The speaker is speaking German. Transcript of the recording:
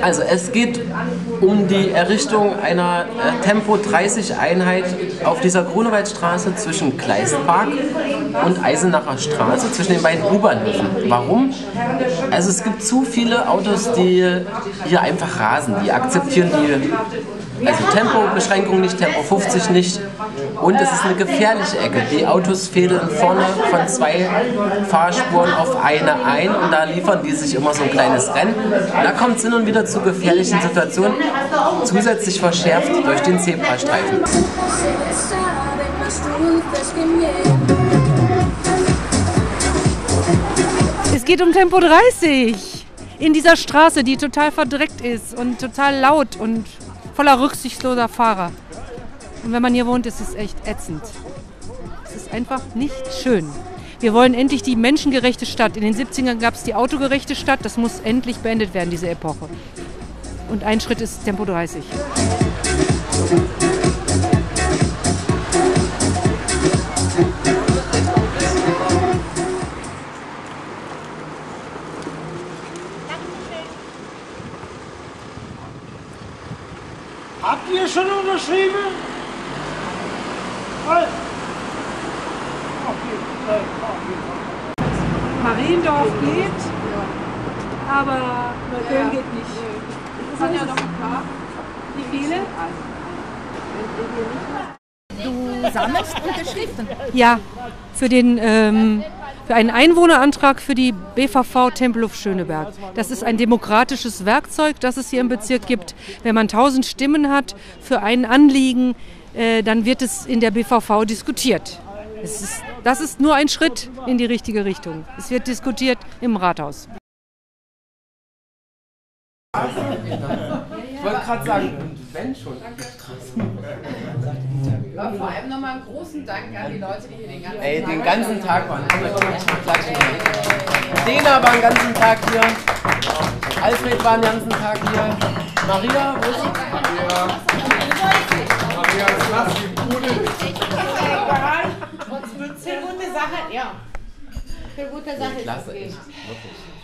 Also es geht um die Errichtung einer äh, Tempo 30 Einheit auf dieser Grunewaldstraße zwischen Kleistpark und Eisenacher Straße zwischen den beiden U-Bahnhöfen. Warum? Also es gibt zu viele Autos, die hier einfach rasen. Die akzeptieren die also Tempobeschränkung nicht, Tempo 50 nicht. Und es ist eine gefährliche Ecke. Die Autos fädeln vorne von zwei Fahrspuren auf eine ein und da liefern die sich immer so ein kleines Rennen. Da kommt es hin und wieder zu gefährlichen Situationen, zusätzlich verschärft durch den Zebrastreifen. Es geht um Tempo 30 in dieser Straße, die total verdreckt ist und total laut und voller rücksichtsloser Fahrer. Und wenn man hier wohnt, ist es echt ätzend. Es ist einfach nicht schön. Wir wollen endlich die menschengerechte Stadt. In den 70ern gab es die autogerechte Stadt. Das muss endlich beendet werden, diese Epoche. Und ein Schritt ist Tempo 30. Habt ihr schon unterschrieben? Mariendorf geht, aber Neukölln geht nicht. Das sind ja noch ein paar. Wie viele? Du sammelst Unterschriften. Ja, für, den, ähm, für einen Einwohnerantrag für die BVV Tempelhof Schöneberg. Das ist ein demokratisches Werkzeug, das es hier im Bezirk gibt. Wenn man 1000 Stimmen hat für ein Anliegen, äh, dann wird es in der BVV diskutiert. Es ist, das ist nur ein Schritt in die richtige Richtung. Es wird diskutiert im Rathaus. Ich wollte gerade sagen, wenn schon. Aber vor allem nochmal einen großen Dank an die Leute, die hier den ganzen Ey, Tag den ganzen Tag waren. Dena war den ganzen Tag hier. Alfred war den ganzen Tag hier. Maria, wo ist sie? Für gute Sache, ja. Für gute Sache ist Klasse, echt. Wirklich.